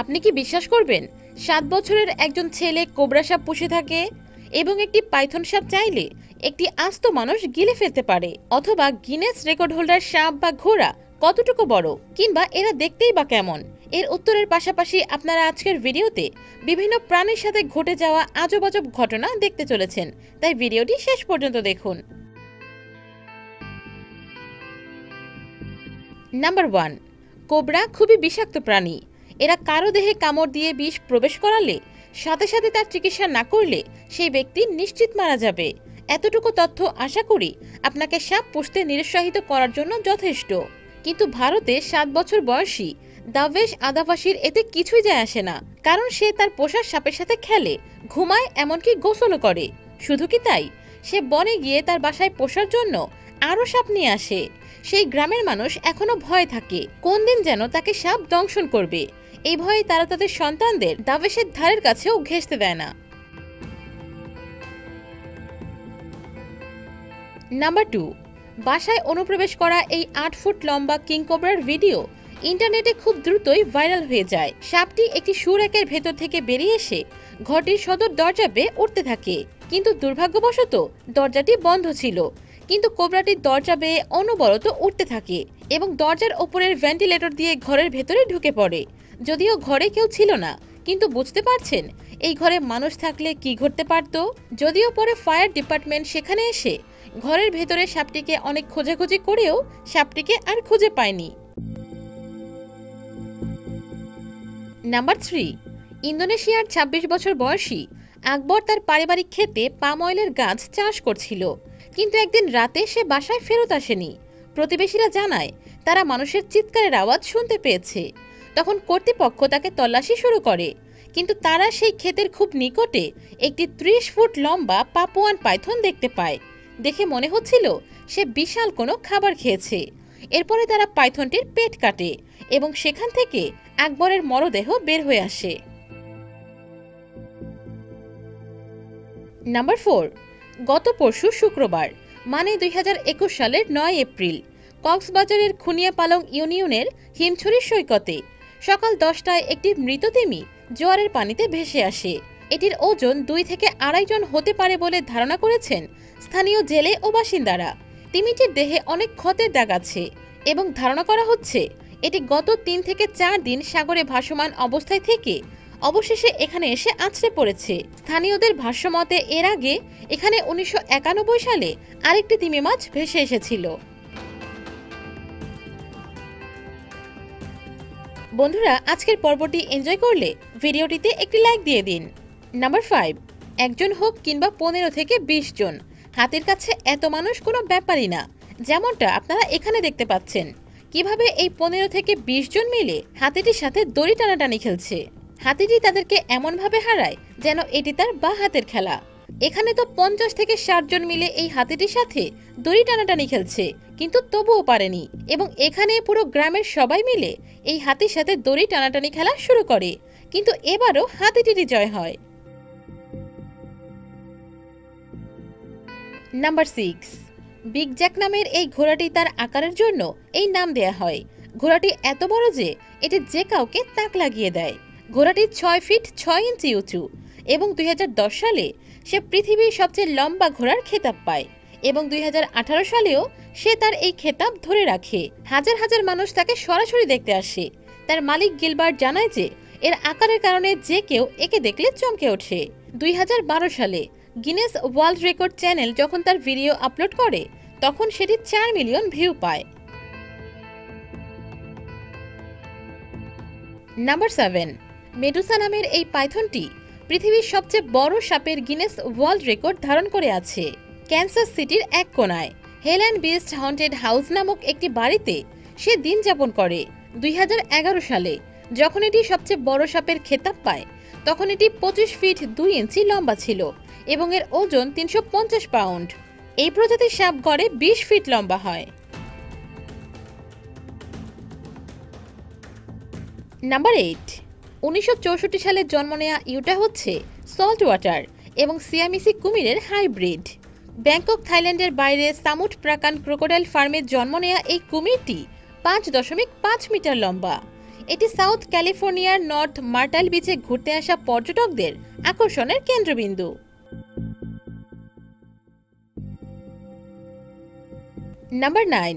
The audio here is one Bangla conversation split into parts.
আপনি কি বিশ্বাস করবেন? সাত বছরের একজন ছেলে কোবরা সাপ পুষে থাকে এবং একটি পাইথন সাপ চাইলে একটি আস্ত মানুষ গিলে ফেলতে পারে, অথবা গিনেস রেকর্ড হোল্ডার সাপ বা ঘোড়া কতটুকু বড়, কিংবা এরা দেখতেই বা কেমন? এর উত্তরের পাশাপাশি আপনারা আজকের ভিডিওতে বিভিন্ন প্রাণীর সাথে ঘটে যাওয়া আজব আজব ঘটনা দেখতে চলেছেন। তাই ভিডিওটি শেষ পর্যন্ত দেখুন। নাম্বার ওয়ান, কোবরা খুবই বিষাক্ত প্রাণী। এরা কারও দেহে কামড় দিয়ে বিষ প্রবেশ করালে, সাথে সাথে তার চিকিৎসা না করলে সেই ব্যক্তি নিশ্চিত মারা যাবে। এতটুকু তথ্য আশা করি আপনাকে সাপ পুষতে নিরুৎসাহিত করার জন্য যথেষ্ট। কিন্তু ভারতে সাত বছর বয়সী দাভেশ আদাবাসীর এতে কিছুই যায় আসে না, কারণ সে তার পোষার সাপের সাথে খেলে, ঘুমায় এমনকি গোসলও করে। শুধু কি তাই? সে বনে গিয়ে তার বাসায় পোষার জন্য আরও সাপ নিয়ে আসে। সেই গ্রামের মানুষ এখনও ভয় থাকে। কোন দিন যেন তাকে সাপ দংশন করবে। এই ভয়ে তারা তাদের সন্তানদের দাবেশের ধারের কাছেও ঘেঁষতে দেয় না। নাম্বার টু, বাসায় অনুপ্রবেশ করা এই আট ফুট লম্বা কিংকোবরার ভিডিও ইন্টারনেটে খুব দ্রুতই ভাইরাল হয়ে যায়। সাপটি একটি সুরেকের ভেতর থেকে বেরিয়ে এসে ঘরটির সদর দরজা বেয়ে উঠতে থাকে। কিন্তু দুর্ভাগ্যবশত দরজাটি বন্ধ ছিল। কিন্তু কোবরাটি দরজা বেয়ে অনবরত উঠতে থাকে এবং দরজার ওপরের ভেন্টিলেটর দিয়ে ঘরের ভেতরে ঢুকে পড়ে। যদিও ঘরে কেউ ছিল না, কিন্তু বুঝতে পারছেন, এই ঘরে মানুষ থাকলে কি ঘটতে পারত? যদিও পরে ফায়ার ডিপার্টমেন্ট সেখানে এসে ঘরের ভেতরে সাপটিকে অনেক খোঁজাখুঁজি করেও সাপটিকে আর খুঁজে পায়নি। নাম্বার থ্রি, ইন্দোনেশিয়ার ২৬ বছর বয়সী আকবর তার পারিবারিক ক্ষেতে পাম অয়েলের গাছ চাষ করছিল। কিন্তু একদিন রাতে সে বাসায় ফেরত আসেনি। প্রতিবেশীরা জানায়, তারা মানুষের চিৎকারের আওয়াজ শুনতে পেয়েছে। তখন কর্তৃপক্ষ তাকে তল্লাশি শুরু করে, কিন্তু তারা সেই ক্ষেতের খুব নিকটে একটি ত্রিশ ফুট লম্বা পাপুয়ান পাইথন দেখতে পায়। দেখে মনে হচ্ছিল সে বিশাল কোনো খাবার খেয়েছে। এরপরে তারা পাইথনটির পেট কাটে এবং সেখান থেকে আকবরের মরদেহ বের হয়ে আসে। নাম্বার ফোর গত পরশু শুক্রবার মানে দুই হাজার একুশ সালের নয় এপ্রিল, কক্সবাজারের খুনিয়াপালং ইউনিয়নের হিমছড়ি সৈকতে সকাল দশটায় একটি মৃত তিমি জোয়ারের পানিতে ভেসে আসে। এটির ওজন দুই থেকে আড়াই জন হতে পারে বলে ধারণা করেছেন স্থানীয় জেলে ও বাসিন্দারা। তিমিটির দেহে অনেক ক্ষতের দাগ আছে এবং ধারণা করা হচ্ছে, এটি গত তিন থেকে চার দিন সাগরে ভাসমান অবস্থায় থেকে অবশেষে এখানে এসে আছড়ে পড়েছে। স্থানীয়দের ভাষ্যমতে, এর আগে এখানে উনিশশো একানব্বই সালে আরেকটি তিমি মাছ ভেসে এসেছিল। বন্ধুরা, আজকের পর্বটি এনজয় করলে ভিডিওটিতে একটি লাইক দিয়ে দিন। নাম্বার ফাইভ, একজন হোক কিংবা পনেরো থেকে বিশ জন, হাতের কাছে এত মানুষ কোনো ব্যাপারই না, যেমনটা আপনারা এখানে দেখতে পাচ্ছেন। কীভাবে এই পনেরো থেকে বিশ জন মিলে হাতিটির সাথে দড়ি টানাটানি খেলছে? হাতিটি তাদেরকে এমনভাবে হারায় যেন এটি তার বা হাতের খেলা। এখানে তো পঞ্চাশ থেকে ষাট জন মিলে এই হাতিটির সাথে দড়ি টানাটানি খেলছে, কিন্তু তবুও পারেনি এবং এখানে পুরো গ্রামের সবাই মিলে এই হাতির সাথে দড়ি টানাটানি খেলা শুরু করে, কিন্তু এবারও হাতিটিরই জয় হয়। নাম্বার সিক্স, বিগ জ্যাক নামের এই ঘোড়াটি তার আকারের জন্য এই নাম দেয়া হয়। ঘোড়াটি এত বড় যে এটি যে কাউকে তাক লাগিয়ে দেয়। ঘোড়াটি ছয় ফিট ছয় ইঞ্চি উঁচু এবং দুই হাজার দশ সালে সে পৃথিবীর সবচেয়ে লম্বা ঘোড়ার খেতাব পায় এবং দুই হাজার আঠারো সালেও সে তার এই খেতাব ধরে রাখে। হাজার হাজার মানুষ তাকে সরাসরি দেখতে আসে। তার মালিক গিলবার্ট জানায় যে, এর আকারের কারণে যে কেউ একে দেখলে চমকে ওঠে। দুই হাজার বারো সালে গিনেস ওয়ার্ল্ড রেকর্ড চ্যানেল যখন তার ভিডিও আপলোড করে, তখন সেটি চার মিলিয়ন ভিউ পায়। নাম্বার সেভেন মেডুসা নামের এই পাইথনটি পৃথিবীর সবচেয়ে বড় সাপের গিনেস ওয়ার্ল্ড রেকর্ড ধারণ করে আছে। ক্যান্সার সিটির এক কোনায় hell and beast haunted house নামক একটি বাড়িতে সে দিন যাপন করে। দুই হাজার এগারো সালে যখন এটি সবচেয়ে বড় সাপের খেতাব পায়, তখন এটি পঁচিশ ফিট দুই ইঞ্চি লম্বা ছিল এবং এর ওজন তিনশো পঞ্চাশ পাউন্ড। এই প্রজাতির সাপ গড়ে বিশ ফিট লম্বা হয়। নাম্বার এইট উনিশশো চৌষট্টি সালে জন্ম নেওয়া ইউটা হচ্ছে সল্ট ওয়াটার এবং সিয়ামিসি কুমিরের হাইব্রিড ব্যাংকক, থাইল্যান্ডের বাইরে সামুট প্রাকান ক্রোকোডাইল ফার্মে জন্ম নেওয়া এই কুমিরটি পাঁচ দশমিক পাঁচ মিটার লম্বা। এটি সাউথ ক্যালিফোর্নিয়ার নর্থ মার্টাল বিচে ঘুরতে আসা পর্যটকদের আকর্ষণের কেন্দ্রবিন্দু। নাম্বার নাইন,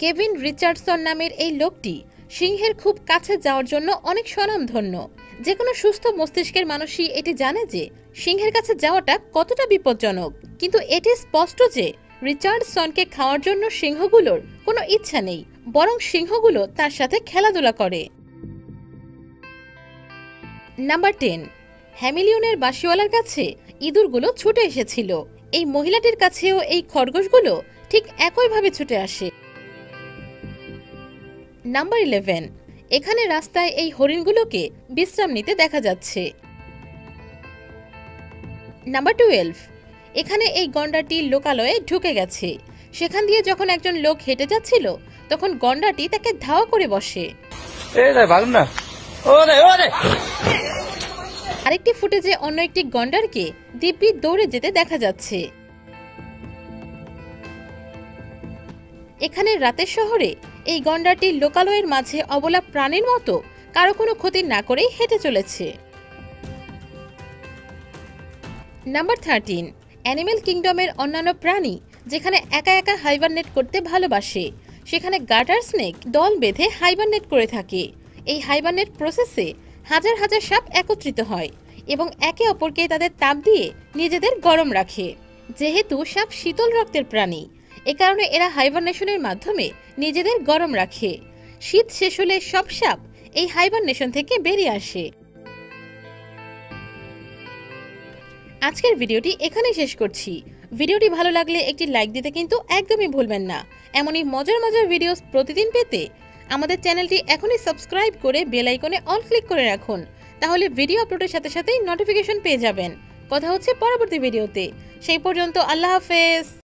কেভিন রিচার্ডসন নামের এই লোকটি সিংহের খুব কাছে যাওয়ার জন্য অনেক স্বনামধন্য। যে কোনো সুস্থ মস্তিষ্কের মানুষই এটি জানে যে, সিংহের কাছে যাওয়াটা কতটা বিপজ্জনক। কিন্তু এটি স্পষ্ট যে রিচার্ডসনকে খাওয়ার জন্য সিংহগুলোর কোনো ইচ্ছা নেই, বরং সিংহগুলো তার সাথে খেলাধুলা করে। নাম্বার টেন, হ্যামিলিয়নের বাসিওয়ালার কাছে ইঁদুরগুলো ছুটে এসেছিল। এই মহিলাটির কাছেও এই খরগোশগুলো ঠিক একইভাবে ছুটে আসে। Number eleven. এখানে রাস্তায় এই হরিণগুলোকে বিশ্রাম নিতে দেখা যাচ্ছে। Number twelve. এখানে এই গন্ডাটি লোকালয়ে ঢুকে গেছে। সেখান দিয়ে যখন একজন লোক হেঁটে যাচ্ছিল তখন গন্ডাটি তাকে ধাওয়া করে বসে। আরেকটি ফুটেজে অন্য একটি গন্ডারকে দিব্যি দৌড়ে যেতে দেখা যাচ্ছে। এখানে রাতের শহরে এই গন্ডারটি লোকালয়ের মাঝে অবলা প্রাণীর মতো কারও কোনো ক্ষতি না করেই হেঁটে চলেছে। নাম্বার থার্টিন অ্যানিমেল কিংডমের অন্যান্য প্রাণী যেখানে একা একা হাইবারনেট করতে ভালোবাসে, সেখানে গাটার স্নেক দল বেঁধে হাইবারনেট করে থাকে। এই হাইবারনেট প্রসেসে হাজার হাজার সাপ একত্রিত হয় এবং একে অপরকে তাদের তাপ দিয়ে নিজেদের গরম রাখে। যেহেতু সাপ শীতল রক্তের প্রাণী এ কারণে এরা হাইবারনেশনের মাধ্যমে নিজেদের গরম রাখে। শীত শেষ হলে সব সাপ এই হাইবারনেশন থেকে বেরিয়ে আসে। আজকের ভিডিওটি এখানেই শেষ করছি। ভিডিওটি ভালো লাগলে একটি লাইক দিতে কিন্তু একদমই ভুলবেন না। এমনই মজার মজার ভিডিওস প্রতিদিন পেতে আমাদের চ্যানেলটি এখনই সাবস্ক্রাইব করে বেল আইকনে অল ক্লিক করে রাখুন। তাহলে ভিডিও আপলোডের সাথে সাথেই নোটিফিকেশন পেয়ে যাবেন। কথা হচ্ছে পরবর্তী ভিডিওতে সেই পর্যন্ত আল্লাহ হাফেজ।